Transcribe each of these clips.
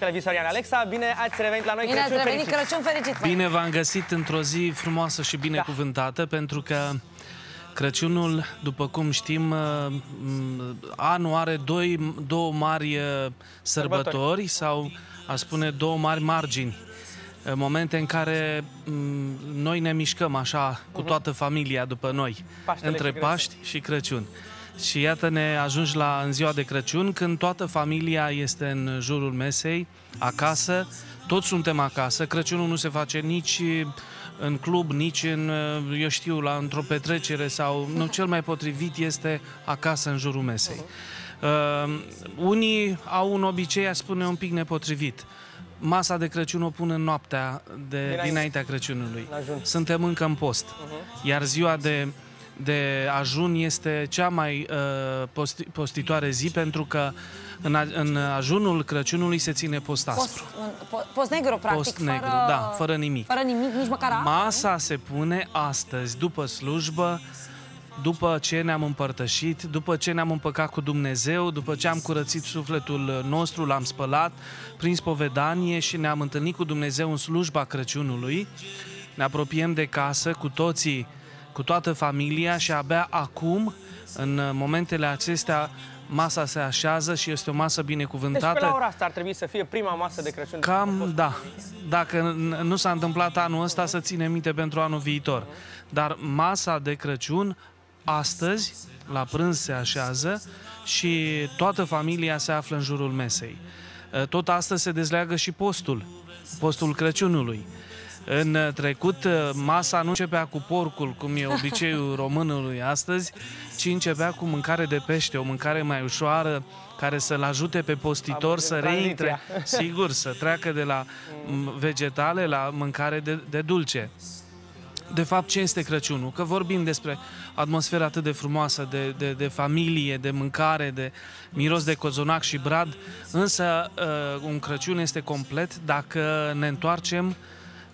Televizorian Alexa, bine ați revenit la noi, Bine ați Crăciun revenit, fericit! Crăciun fericit! băi. Bine v-am găsit într-o zi frumoasă și binecuvântată, da. pentru că Crăciunul, după cum știm, uh, m, anul are doi, două mari uh, sărbători, Sărbători. sau, a spune, două mari margini. Uh, Momente în care m, noi ne mișcăm așa cu toată familia după noi, Paștele între și Crăciun. Paști și Crăciun. Și iată ne ajungi la în ziua de Crăciun, când toată familia este în jurul mesei, acasă, toți suntem acasă, Crăciunul nu se face nici în club, nici în, eu știu, la într-o petrecere sau, nu, cel mai potrivit este acasă în jurul mesei. Uh, unii au un obicei, aș spune, un pic nepotrivit. Masa de Crăciun o pun în noaptea de, Dinainte. dinaintea Crăciunului. La ajun. Suntem încă în post. Iar ziua de, de ajun este cea mai uh, posti, postitoare zi pentru că în, a, în ajunul Crăciunului se ține post Post, aspru. un- po- post negru, practic, Post negru, fără, da, fără nimic. Fără nimic, nici măcar apă. Masa se pune astăzi, după slujbă, după ce ne-am împărtășit, după ce ne-am împăcat cu Dumnezeu, după ce am curățit sufletul nostru, l-am spălat prin spovedanie și ne-am întâlnit cu Dumnezeu în slujba Crăciunului, ne apropiem de casă cu toții, cu toată familia și abia acum, în momentele acestea, masa se așează și este o masă Deci binecuvântată. pe la ora asta ar trebui să fie prima masă de Crăciun. Cam, da. Dacă n- nu s-a întâmplat anul ăsta, să ținem minte pentru anul viitor. Dar masa de Crăciun, astăzi, la prânz se așează și toată familia se află în jurul mesei. Tot astăzi se dezleagă și postul, postul Crăciunului. În trecut, masa nu începea cu porcul, cum e obiceiul românului astăzi, ci începea cu mâncare de pește, o mâncare mai ușoară, care să-l ajute pe postitor Am să tranziția. reintre, sigur, să treacă de la m, vegetale la mâncare de, de dulce. De fapt, ce este Crăciunul? Că vorbim despre atmosfera atât de frumoasă, de, de, de familie, de mâncare, de miros de cozonac și brad, însă uh, un Crăciun este complet dacă ne întoarcem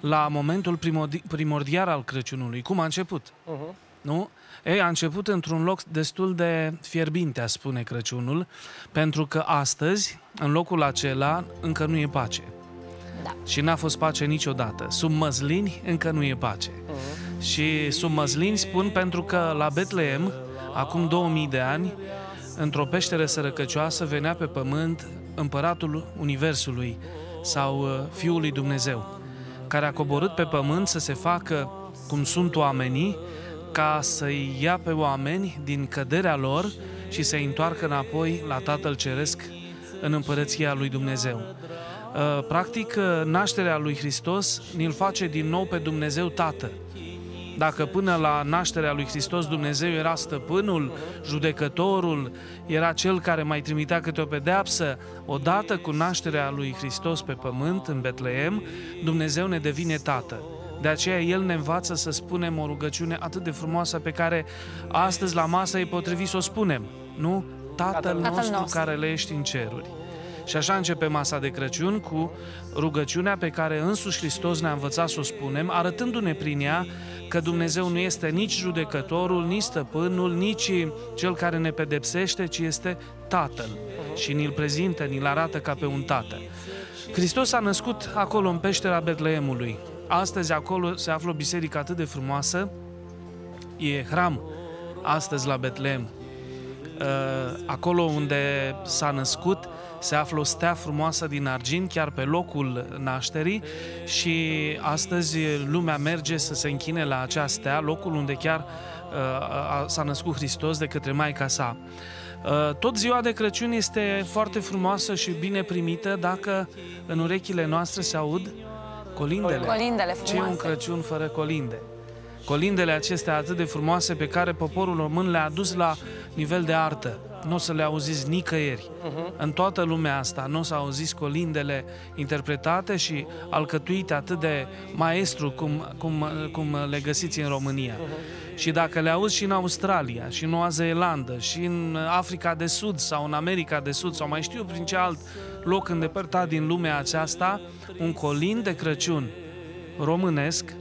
la momentul primordi- primordial al Crăciunului. Cum a început? Mhm. Nu? Ei, a început într-un loc destul de fierbinte, a spune Crăciunul, pentru că astăzi, în locul acela, încă nu e pace. Da. Și n-a fost pace niciodată. Sub măslini încă nu e pace. Și sub măslini spun pentru că la Betleem, acum 2000 de ani, într-o peșteră sărăcăcioasă venea pe pământ împăratul Universului sau uh, Fiul lui Dumnezeu, care a coborât pe pământ să se facă cum sunt oamenii, ca să-i ia pe oameni din căderea lor și să-i întoarcă înapoi la Tatăl Ceresc în împărăția lui Dumnezeu. Uh, Practic, uh, nașterea lui Hristos ne-l face din nou pe Dumnezeu Tată. Dacă până la nașterea lui Hristos Dumnezeu era stăpânul, judecătorul, era cel care mai trimitea câte o pedeapsă, odată cu nașterea lui Hristos pe pământ, în Betleem, Dumnezeu ne devine Tată. De aceea El ne învață să spunem o rugăciune atât de frumoasă pe care astăzi la masă e potrivit să o spunem. Nu? Tatăl Tatăl nostru nostru. care le ești în ceruri. Și așa începe masa de Crăciun cu rugăciunea pe care însuși Hristos ne-a învățat să o spunem, arătându-ne prin ea că Dumnezeu nu este nici judecătorul, nici stăpânul, nici cel care ne pedepsește, ci este Tatăl. Și ni-l prezintă, ni-l arată ca pe un tată. Hristos a născut acolo în peștera Betleemului. Astăzi acolo se află o biserică atât de frumoasă, e hram astăzi la Betleem. Uh, acolo unde s-a născut se află o stea frumoasă din argint chiar pe locul nașterii și astăzi lumea merge să se închine la acea stea, locul unde chiar uh, a- s-a născut Hristos de către Maica sa. Uh, Tot ziua de Crăciun este foarte frumoasă și bine primită dacă în urechile noastre se aud colindele. Colindele Ce e un frumoase. Crăciun fără colinde? Colindele acestea atât de frumoase pe care poporul român le-a adus la nivel de artă. Nu o să le auziți nicăieri. În toată lumea asta nu o să auziți colindele interpretate și alcătuite atât de maestru cum, cum, cum le găsiți în România. Și dacă le auzi și în Australia, și în Noua Zeelandă, și în Africa de Sud sau în America de Sud sau mai știu prin ce alt loc îndepărtat din lumea aceasta, un colind de Crăciun românesc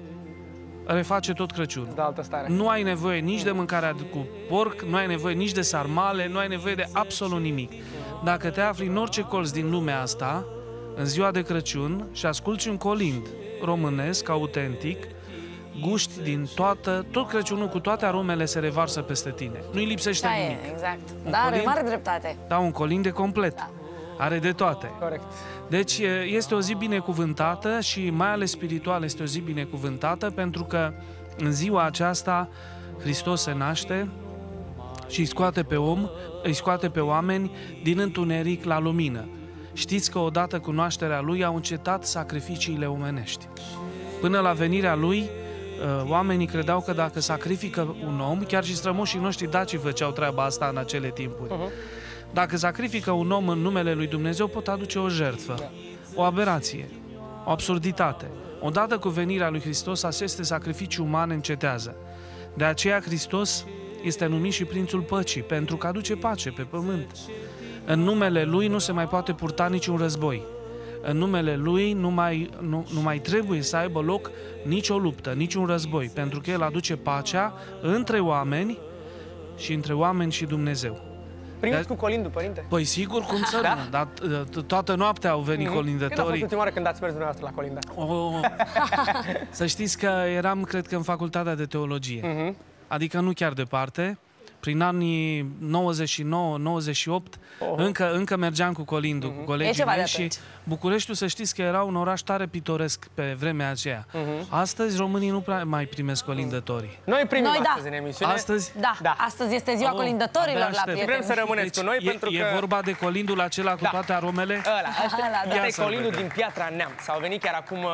reface tot Crăciunul. De altă stare. Nu ai nevoie nici de mâncarea cu porc, nu ai nevoie nici de sarmale, nu ai nevoie de absolut nimic. Dacă te afli în orice colț din lumea asta, în ziua de Crăciun și asculți un colind românesc, autentic, guști din toată, tot Crăciunul cu toate aromele se revarsă peste tine. Nu-i lipsește Da, e, nimic. exact. Un Da, are colind? mare dreptate. Da, un colind de complet. Are de toate. Corect. Deci e, este o zi binecuvântată și mai ales spiritual este o zi binecuvântată pentru că în ziua aceasta Hristos se naște și îi scoate pe om, îi scoate pe oameni din întuneric la lumină. Știți că odată cu nașterea lui au încetat sacrificiile omenești. Până la venirea lui, uh, oamenii credeau că dacă sacrifică un om, chiar și strămoșii noștri daci făceau treaba asta în acele timpuri. Dacă sacrifică un om în numele lui Dumnezeu, pot aduce o jertfă, o aberație, o absurditate. Odată cu venirea lui Hristos, aceste sacrificii umane încetează. De aceea Hristos este numit și Prințul Păcii, pentru că aduce pace pe pământ. În numele Lui nu se mai poate purta niciun război. În numele Lui nu mai, nu, nu mai trebuie să aibă loc nicio luptă, niciun război, pentru că El aduce pacea între oameni și între oameni și Dumnezeu. Primiți Da. cu colindul, părinte? Păi sigur, cum să Da? nu, dar uh, toată noaptea au venit Când a fost colindătorii. ultima oară când ați mers dumneavoastră la colinda? O, să știți că eram, cred că, în facultatea de teologie. Mhm. Adică nu chiar departe. Prin anii 99-98 încă, încă mergeam cu colindul, cu E colegii ceva de mei și atunci. Bucureștiul, să știți că era un oraș tare pitoresc pe vremea aceea. Astăzi românii nu prea mai primesc colindătorii. Noi primim Noi da. astăzi în emisiune. Astăzi Da, Da. astăzi este ziua Oh, colindătorilor abia la aștept. prieteni. Vrem să rămâneți cu noi Deci e, pentru e că... vorba de colindul acela cu Da. toate aromele? Ăla, ăsta, Ăla, da. ăsta Ia e să-l colindul vedem. din Piatra Neamț. Au venit chiar acum uh,